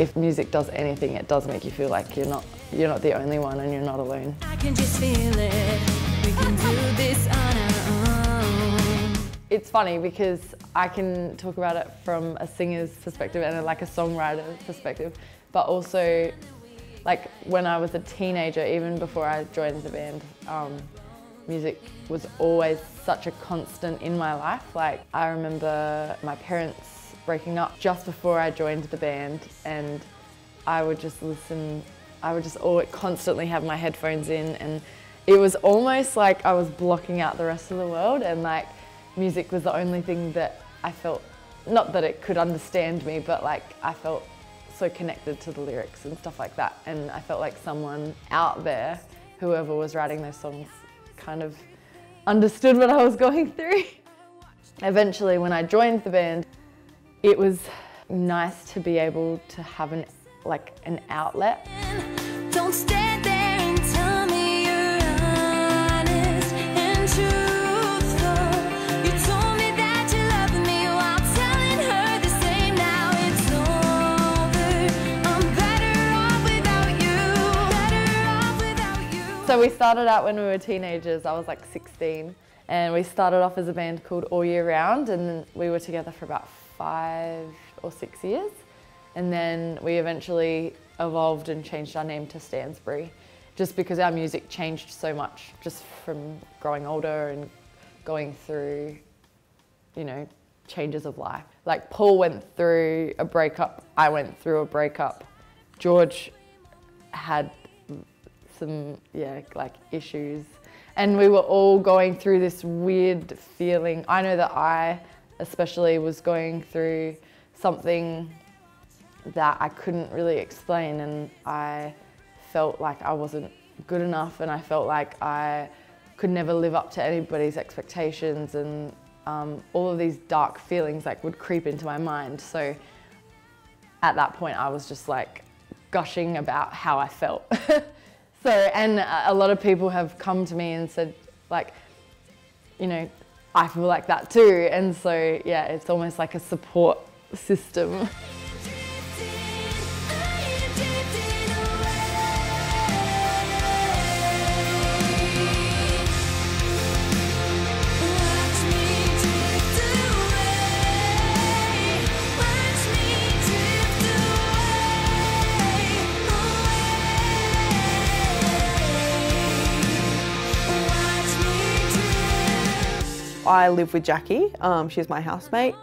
if music does anything, it does make you feel like you're not you're not the only one and you're not alone. I can just feel it. We can do this on our own. It's funny because I can talk about it from a singer's perspective and like a songwriter's perspective, but also like when I was a teenager, even before I joined the band, um, music was always such a constant in my life. Like I remember my parents breaking up just before I joined the band and I would just listen, I would just always constantly have my headphones in and it was almost like I was blocking out the rest of the world and like music was the only thing that I felt, not that it could understand me, but like I felt so connected to the lyrics and stuff like that. And I felt like someone out there, whoever was writing those songs, kind of understood what I was going through. Eventually, when I joined the band, it was nice to be able to have an like an outlet. Don't stand there and tell me you're honest and truthful. You told me that you loved me while telling her the same. Now it's over. I'm better off without you. Better off without you. So we started out when we were teenagers, I was like 16, and we started off as a band called All Year Round, and then we were together for about five or six years. And then we eventually evolved and changed our name to Stansbury, just because our music changed so much, just from growing older and going through, you know, changes of life. Like Paul went through a breakup, I went through a breakup. George had some yeah like issues and we were all going through this weird feeling i know that i especially was going through something that i couldn't really explain and i felt like i wasn't good enough and i felt like i could never live up to anybody's expectations and um, all of these dark feelings like would creep into my mind so at that point I was just like gushing about how I felt. so, and a lot of people have come to me and said, like, you know, I feel like that too. And so, yeah, it's almost like a support system. I live with Jackie. Um, she's my housemate.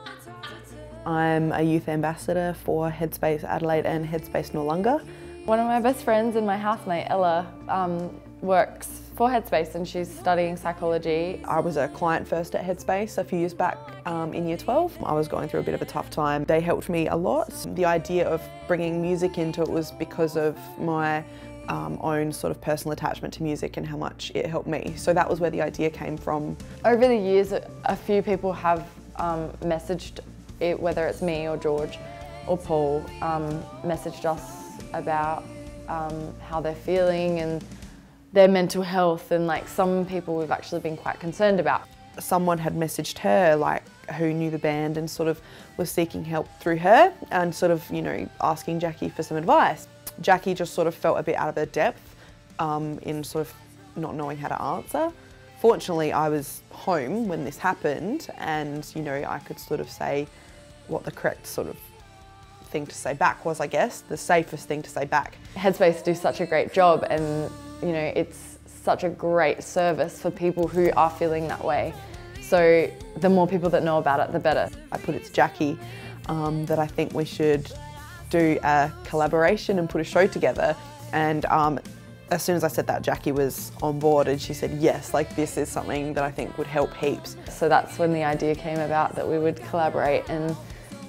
I'm a youth ambassador for Headspace Adelaide and Headspace Noarlunga. One of my best friends and my housemate, Ella, um, works for Headspace and she's studying psychology. I was a client first at Headspace a few years back um, in year 12. I was going through a bit of a tough time. They helped me a lot. The idea of bringing music into it was because of my um, own sort of personal attachment to music and how much it helped me. So that was where the idea came from. Over the years, a few people have um, messaged it, whether it's me or George or Paul, um, messaged us about um, how they're feeling and their mental health and like some people we've actually been quite concerned about. Someone had messaged her like who knew the band and sort of was seeking help through her and sort of, you know, asking Jackie for some advice. Jackie just sort of felt a bit out of her depth um, in sort of not knowing how to answer. Fortunately, I was home when this happened and, you know, I could sort of say what the correct sort of thing to say back was, I guess, the safest thing to say back. Headspace do such a great job and you know it's such a great service for people who are feeling that way. So the more people that know about it, the better. I put it to Jackie um, that I think we should do a collaboration and put a show together. And um, as soon as I said that, Jackie was on board and she said, yes, like this is something that I think would help heaps. So that's when the idea came about that we would collaborate and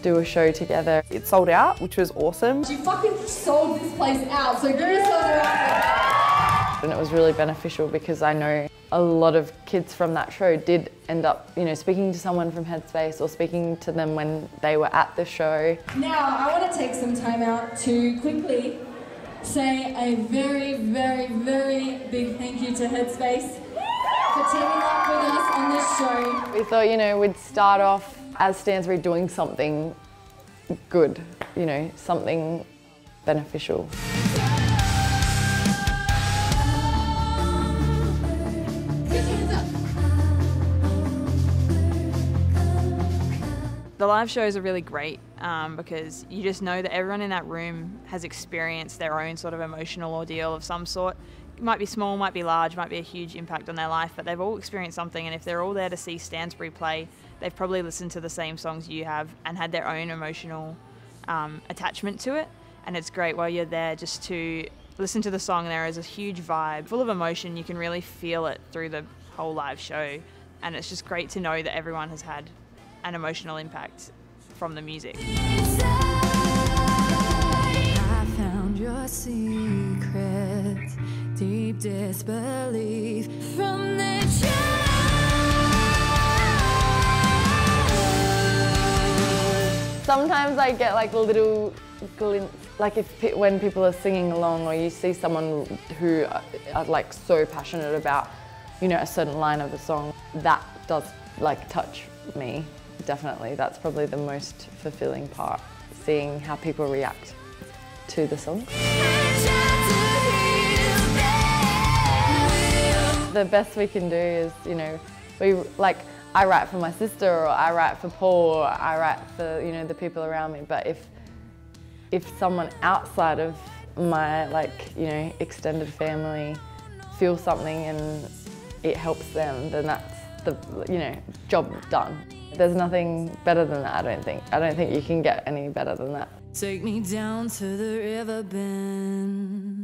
do a show together. It sold out, which was awesome. You fucking sold this place out, so give yourself a round. And it was really beneficial because I know a lot of kids from that show did end up, you know, speaking to someone from Headspace or speaking to them when they were at the show. Now, I want to take some time out to quickly say a very, very, very big thank you to Headspace for teaming up with us on this show. We thought, you know, we'd start off as Stansbury doing something good, you know, something beneficial. Live shows are really great um, because you just know that everyone in that room has experienced their own sort of emotional ordeal of some sort. It might be small, might be large, might be a huge impact on their life, but they've all experienced something. And if they're all there to see Stansbury play, they've probably listened to the same songs you have and had their own emotional um, attachment to it. And it's great while you're there just to listen to the song. There is a huge vibe, full of emotion. You can really feel it through the whole live show. And it's just great to know that everyone has had an emotional impact from the music. I found your secret, deep disbelief from the. Sometimes I get like a little glimpse, like if pe- when people are singing along, or you see someone who are, are like so passionate about, you know, a certain line of a song, that does like touch me. Definitely, that's probably the most fulfilling part, seeing how people react to the song. The best we can do is, you know, we like I write for my sister, or I write for Paul, or I write for you know the people around me. But if if someone outside of my like you know extended family feels something and it helps them, then that's the you know job done. There's nothing better than that. I don't think. I don't think you can get any better than that. Take me down to the river bend.